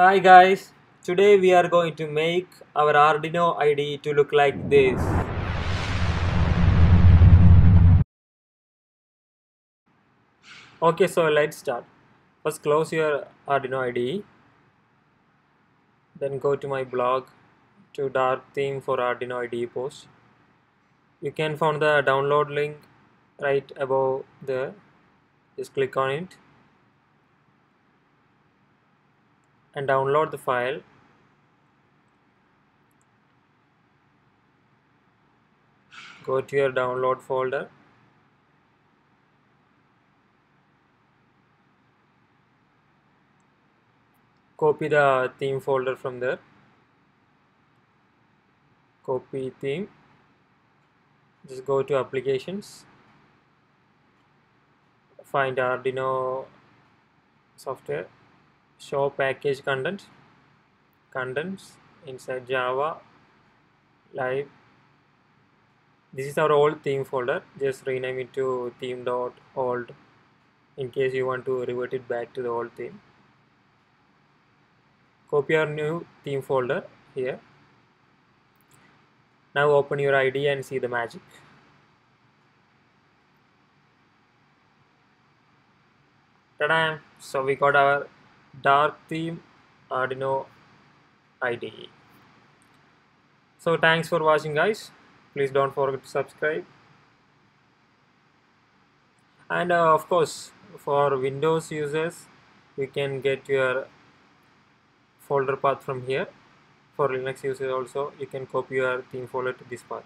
Hi guys, today we are going to make our Arduino IDE to look like this. Okay, so let's start. First close your Arduino IDE. Then go to my blog to dark theme for Arduino IDE post. You can find the download link right above there. Just click on it and download the file. Go to your download folder. Copy the theme folder from there. Copy theme. Just go to applications. Find Arduino software show package content contents inside java lib. This is our old theme folder. Just rename it to theme dot old in case you want to revert it back to the old theme. Copy our new theme folder here. Now open your IDE and see the magic. Ta-da! so we got our dark theme Arduino IDE. So thanks for watching guys. Please don't forget to subscribe. And uh, of course for Windows users you can get your folder path from here. For Linux users also you can copy your theme folder to this path.